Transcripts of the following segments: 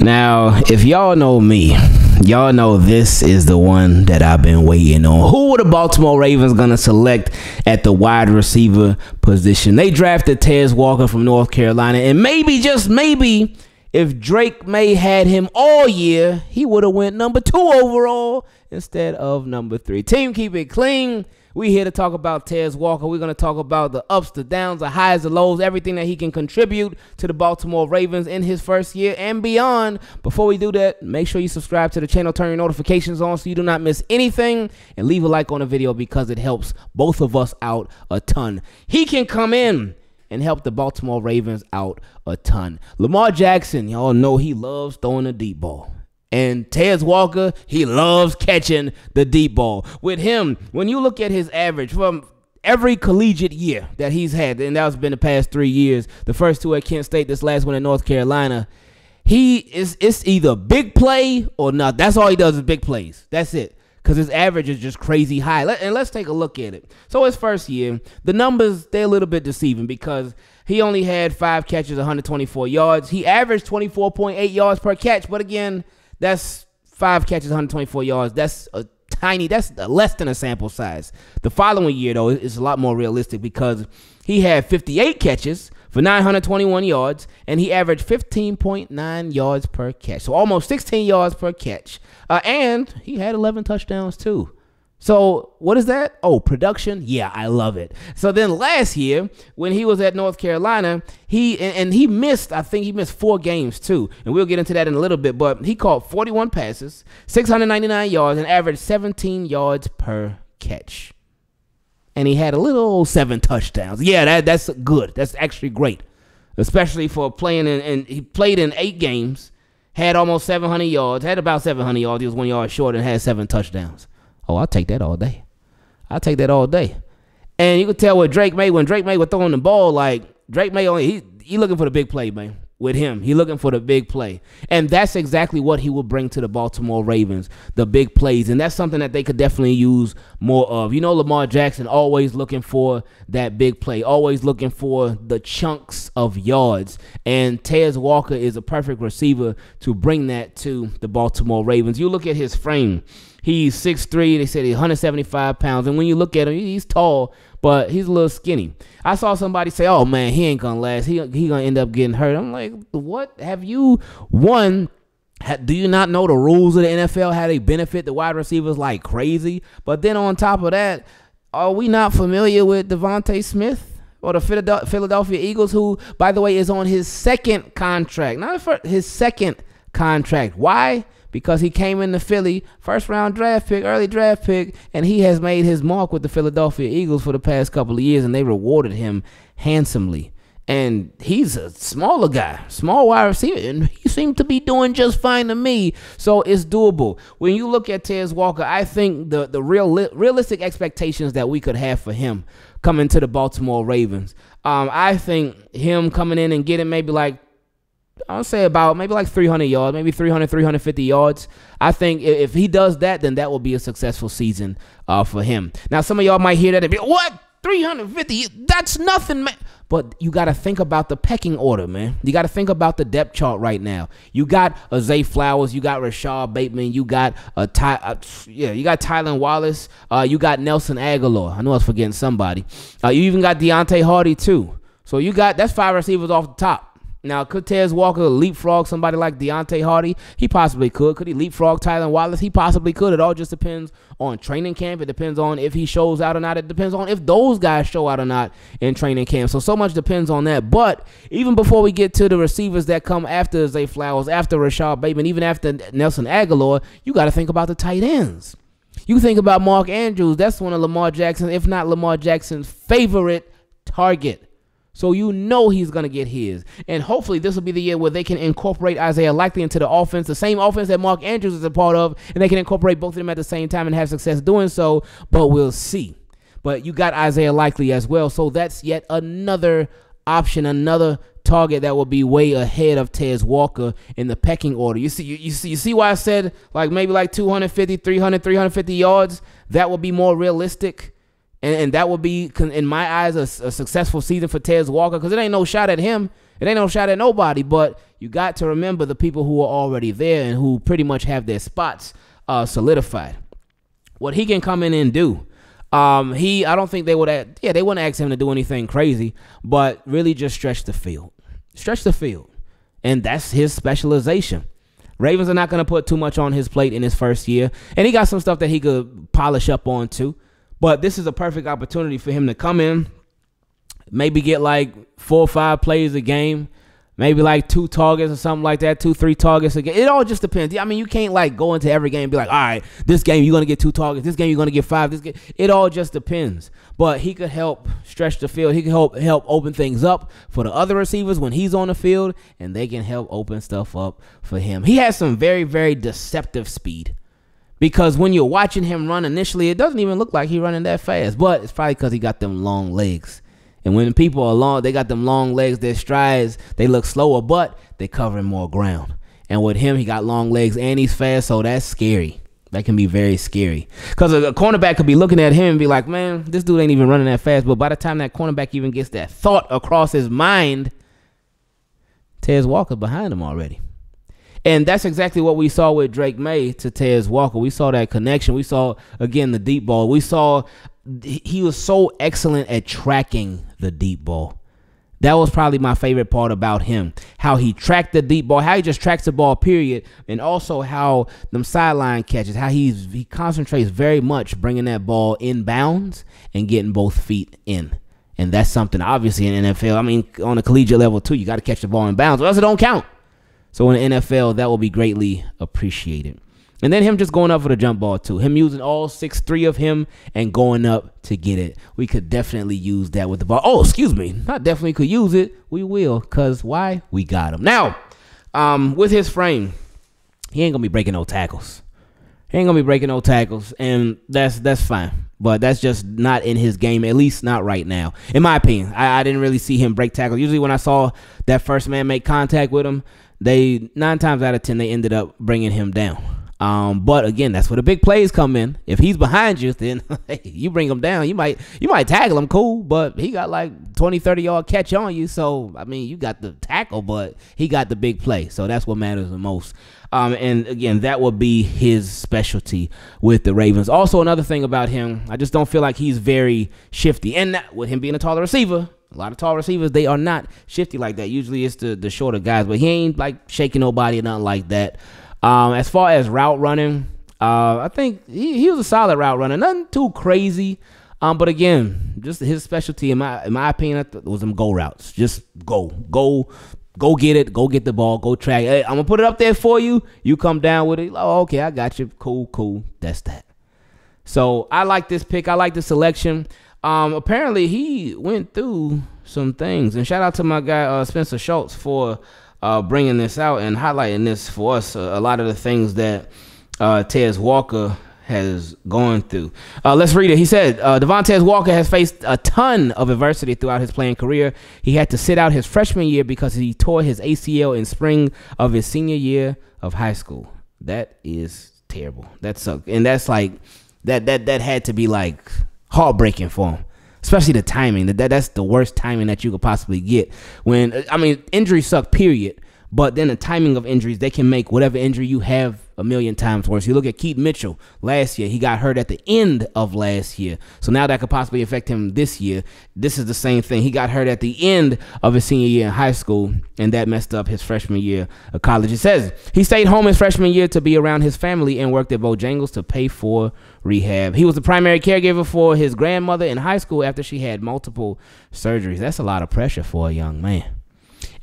Now, if y'all know me, y'all know this is the one that I've been waiting on. Who were the Baltimore Ravens gonna select at the wide receiver position? They drafted Tez Walker from North Carolina, and maybe just maybe if Drake Maye had him all year, he would have went number two overall instead of number three. Team keep it clean. We here to talk about Tez Walker. We're going to talk about the ups, the downs, the highs, the lows, everything that he can contribute to the Baltimore Ravens in his first year and beyond. Before we do that, make sure you subscribe to the channel, turn your notifications on so you do not miss anything, and leave a like on the video because it helps both of us out a ton. He can come in and help the Baltimore Ravens out a ton. Lamar Jackson, y'all know he loves throwing a deep ball. And Tez Walker, he loves catching the deep ball. With him, when you look at his average from every collegiate year that he's had, and that's been the past three years, the first two at Kent State, this last one at North Carolina, he is it's either big play or not. That's all he does is big plays. That's it. Because his average is just crazy high. Let, and let's take a look at it. So his first year, the numbers they're a little bit deceiving because he only had five catches, 124 yards. He averaged 24.8 yards per catch, but again, that's five catches, 124 yards. That's a tiny, that's less than a sample size. The following year, though, is a lot more realistic because he had 58 catches for 921 yards, and he averaged 15.9 yards per catch. So almost 16 yards per catch. Uh, and he had 11 touchdowns, too. So what is that? Oh, production. Yeah, I love it. So then last year when he was at North Carolina, he and, and, he missed. I think he missed four games too, and we'll get into that in a little bit. But he caught 41 passes, 699 yards, and averaged 17 yards per catch. And he had a little seven touchdowns. Yeah, that that's good. That's actually great, especially for playing in. And he played in eight games, had almost 700 yards, had about 700 yards. He was one yard short and had seven touchdowns. Oh, I'll take that all day. I'll take that all day. And you can tell what Drake made when Drake Maye was throwing the ball, like Drake Maye only he he looking for the big play, man. With him, he looking for the big play, and that's exactly what he will bring to the Baltimore Ravens, the big plays, and that's something that they could definitely use more of. You know, Lamar Jackson always looking for that big play, always looking for the chunks of yards, and Tez Walker is a perfect receiver to bring that to the Baltimore Ravens. You look at his frame. He's 6'3". They said he's 175 pounds. And when you look at him, he's tall, but he's a little skinny. I saw somebody say, oh, man, he ain't to last. He, he to end up getting hurt. I'm like, what? Have you, one, do you not know the rules of the NFL, how they benefit the wide receivers like crazy? But then on top of that, are we not familiar with DeVonta Smith? or the Philadelphia Eagles, who, by the way, is on his second contract, not his second contract. Why? Because he came into Philly, first round draft pick, early draft pick, and he has made his mark with the Philadelphia Eagles for the past couple of years, and they rewarded him handsomely. And he's a smaller guy, small wide receiver, and he seemed to be doing just fine to me. So it's doable. When you look at Tez Walker, I think the the real realistic expectations that we could have for him coming to the Baltimore Ravens. Um, I think him coming in and getting maybe like I'll say about maybe like 300 yards, maybe 300, 350 yards. I think if he does that, then that will be a successful season uh, for him. Now, some of y'all might hear that and be, what? 350? That's nothing, man. But you got to think about the pecking order, man. You got to think about the depth chart right now. You got a Zay Flowers, you got Rashod Bateman, you got a Ty, uh, yeah, you got Tylan Wallace, uh, you got Nelson Agholor. I know I was forgetting somebody. Uh, you even got Deonte Harty too. So you got that's five receivers off the top. Now, could Tez Walker leapfrog somebody like Deonte Harty? He possibly could. Could he leapfrog Tylan Wallace? He possibly could. It all just depends on training camp. It depends on if he shows out or not. It depends on if those guys show out or not in training camp. So, so much depends on that. But even before we get to the receivers that come after Zay Flowers, after Rashod Bateman, even after Nelson Agholor, you got to think about the tight ends. You think about Mark Andrews. That's one of Lamar Jackson, if not Lamar Jackson's favorite target. So you know he's going to get his. And hopefully this will be the year where they can incorporate Isaiah Likely into the offense, the same offense that Mark Andrews is a part of, and they can incorporate both of them at the same time and have success doing so. But we'll see. But you got Isaiah Likely as well. So that's yet another option, another target that will be way ahead of Tez Walker in the pecking order. You see, you, you, see, you see why I said like maybe like 250, 300, 350 yards? That will be more realistic and, and that would be, in my eyes, a, a successful season for Tez Walker because it ain't no shot at him. It ain't no shot at nobody. But you got to remember the people who are already there and who pretty much have their spots uh, solidified. What he can come in and do. Um, he, I don't think they would. Yeah, they wouldn't ask him to do anything crazy, but really just stretch the field, stretch the field, and that's his specialization. Ravens are not going to put too much on his plate in his first year, and he got some stuff that he could polish up on too. But this is a perfect opportunity for him to come in, maybe get like four or five plays a game, maybe like two targets or something like that, two, three targets a game. It all just depends. I mean, you can't like go into every game and be like, all right, this game you're gonna get two targets, this game you're gonna get five. This game, it all just depends. But he could help stretch the field. He could help help open things up for the other receivers when he's on the field, and they can help open stuff up for him. He has some very, very deceptive speed. Because when you're watching him run initially, it doesn't even look like he's running that fast. But it's probably because he got them long legs. And when people are long, they got them long legs, their strides, they look slower, but they're covering more ground. And with him, he got long legs and he's fast, so that's scary. That can be very scary. Because a, cornerback could be looking at him and be like, man, this dude ain't even running that fast. But by the time that cornerback even gets that thought across his mind, Tez Walker behind him already. And that's exactly what we saw with Drake Maye to Tez Walker. We saw that connection. We saw, again, the deep ball. We saw he was so excellent at tracking the deep ball. That was probably my favorite part about him. How he tracked the deep ball, how he just tracks the ball, period, and also how them sideline catches, how he's he concentrates very much bringing that ball in bounds and getting both feet in. And that's something obviously in NFL. I mean, on a collegiate level too, you got to catch the ball in bounds, or else it don't count. So in the NFL, that will be greatly appreciated. And then him just going up for the jump ball too. Him using all six three of him and going up to get it. We could definitely use that with the ball. Oh, excuse me. Not definitely could use it. We will. Cause why? We got him. Now, um, with his frame, he ain't gonna be breaking no tackles. He ain't gonna be breaking no tackles, and that's that's fine. But that's just not in his game, at least not right now. In my opinion, I, I didn't really see him break tackles. Usually, when I saw that first man make contact with him, they nine times out of ten they ended up bringing him down. Um, but again, that's where the big plays come in. If he's behind you, then you bring him down. You might you might tackle him, cool, but he got like 20, 30 yard catch on you. So I mean, you got the tackle, but he got the big play. So that's what matters the most. Um, and again, that would be his specialty with the Ravens. Also, another thing about him, I just don't feel like he's very shifty. And that, with him being a taller receiver, a lot of tall receivers, they are not shifty like that. Usually it's the, the shorter guys, but he ain't like shaking nobody or nothing like that. Um, as far as route running, uh, I think he, he was a solid route runner. Nothing too crazy. Um, but again, just his specialty, in my in my opinion, was them go routes. Just go, go, go get it, go get the ball, go track. Hey, I'm gonna put it up there for you. You come down with it. Oh, okay, I got you. Cool, cool. That's that. So I like this pick. I like the selection. Um, apparently he went through some things, and shout out to my guy uh, Spencer Schultz for uh, bringing this out and highlighting this for us. Uh, a lot of the things that uh, Tez Walker has gone through. Uh, let's read it. He said, uh, Devontez Walker has faced a ton of adversity throughout his playing career. He had to sit out his freshman year because he tore his ACL in spring of his senior year of high school. That is terrible. That sucked. And that's like, that, that, that had to be like heartbreaking for him especially the timing. That that's the worst timing that you could possibly get. When I mean, injuries suck. Period. But then the timing of injuries, they can make whatever injury you have a million times worse. You look at Keith Mitchell last year, he got hurt at the end of last year. So now that could possibly affect him this year. This is the same thing. He got hurt at the end of his senior year in high school, and that messed up his freshman year of college. It says he stayed home his freshman year to be around his family and worked at Bojangles to pay for rehab. He was the primary caregiver for his grandmother in high school after she had multiple surgeries. That's a lot of pressure for a young man.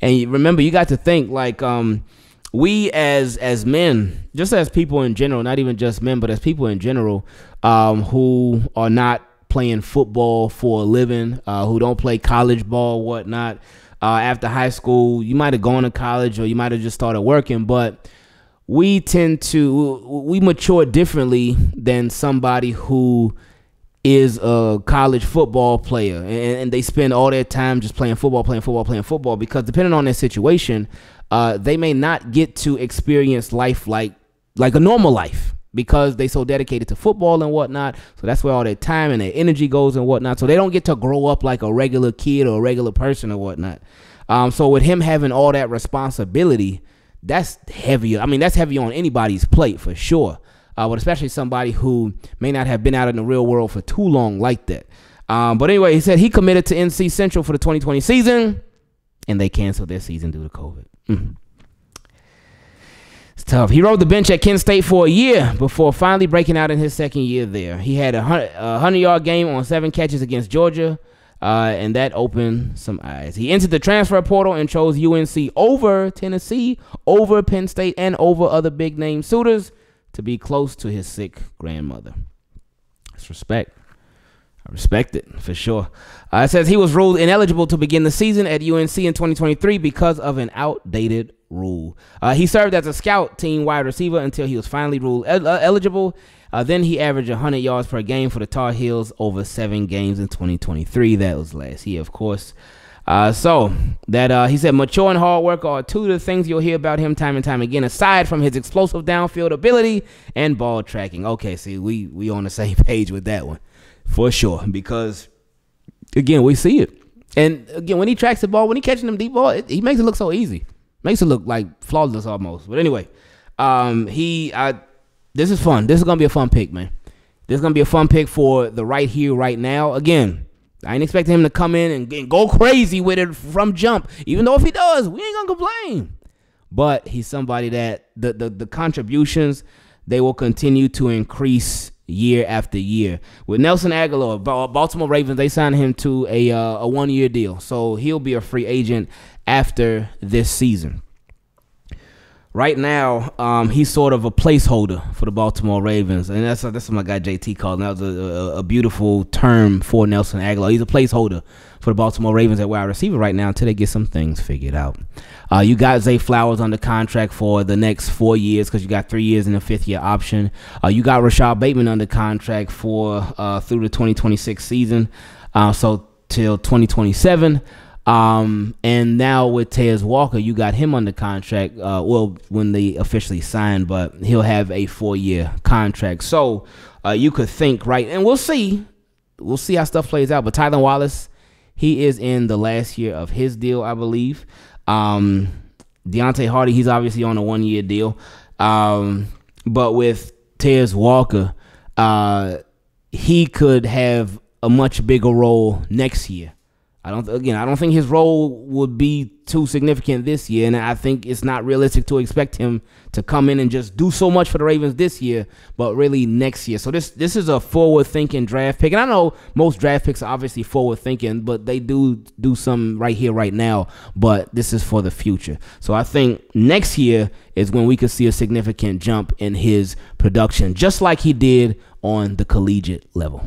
And remember, you got to think like um, we as as men, just as people in general, not even just men, but as people in general, um, who are not playing football for a living, uh, who don't play college ball, whatnot. Uh, after high school, you might have gone to college or you might have just started working, but we tend to we mature differently than somebody who is a college football player and, and, they spend all their time just playing football, playing football, playing football because depending on their situation, uh, they may not get to experience life like like a normal life because they so dedicated to football and whatnot. So that's where all their time and their energy goes and whatnot. So they don't get to grow up like a regular kid or a regular person or whatnot. Um, so with him having all that responsibility, that's heavy. I mean, that's heavy on anybody's plate for sure. Uh, but especially somebody who may not have been out in the real world for too long like that. Um, but anyway, he said he committed to NC Central for the 2020 season, and they canceled their season due to COVID. Mm. It's tough. He rode the bench at Kent State for a year before finally breaking out in his second year there. He had a 100 yard game on seven catches against Georgia, uh, and that opened some eyes. He entered the transfer portal and chose UNC over Tennessee, over Penn State, and over other big name suitors to be close to his sick grandmother. Respect. Respect it for sure. Uh, it says he was ruled ineligible to begin the season at UNC in 2023 because of an outdated rule. Uh, he served as a scout team wide receiver until he was finally ruled el- uh, eligible. Uh, then he averaged 100 yards per game for the Tar Heels over seven games in 2023. That was last year, of course. Uh, so that uh, he said, mature and hard work are two of the things you'll hear about him time and time again. Aside from his explosive downfield ability and ball tracking. Okay, see, we we on the same page with that one for sure because again we see it. And again when he tracks the ball when he catching them deep ball it, he makes it look so easy. Makes it look like flawless almost. But anyway um he I this is fun. This is gonna be a fun pick man. This is gonna be a fun pick for the right here right now. Again I ain't expecting him to come in and, and go crazy with it from jump even though if he does we ain't gonna complain but he's somebody that the the, the contributions they will continue to increase year after year. With Nelson Agholor, Baltimore Ravens, they signed him to a uh, a one year deal, so he'll be a free agent after this season. Right now, um, he's sort of a placeholder for the Baltimore Ravens, and that's that's what my guy JT called. That was a, a, a beautiful term for Nelson Agholor. He's a placeholder for the Baltimore Ravens at wide receiver right now until they get some things figured out. Uh, you got Zay Flowers under contract for the next four years because you got three years and a fifth year option. Uh, you got Rashod Bateman under contract for uh, through the 2026 season, uh, so till 2027. Um, and now with Tez Walker, you got him under contract. Uh, well, when they officially signed, but he'll have a four year contract. So uh, you could think right, and we'll see. We'll see how stuff plays out. But Tylan Wallace, he is in the last year of his deal, I believe. Um, Deonte Harty, he's obviously on a one year deal. Um, but with Tez Walker, uh, he could have a much bigger role next year. I don't again. I don't think his role would be too significant this year, and I think it's not realistic to expect him to come in and just do so much for the Ravens this year, but really next year. So this this is a forward thinking draft pick, and I know most draft picks are obviously forward thinking, but they do do some right here, right now. But this is for the future. So I think next year is when we could see a significant jump in his production, just like he did on the collegiate level.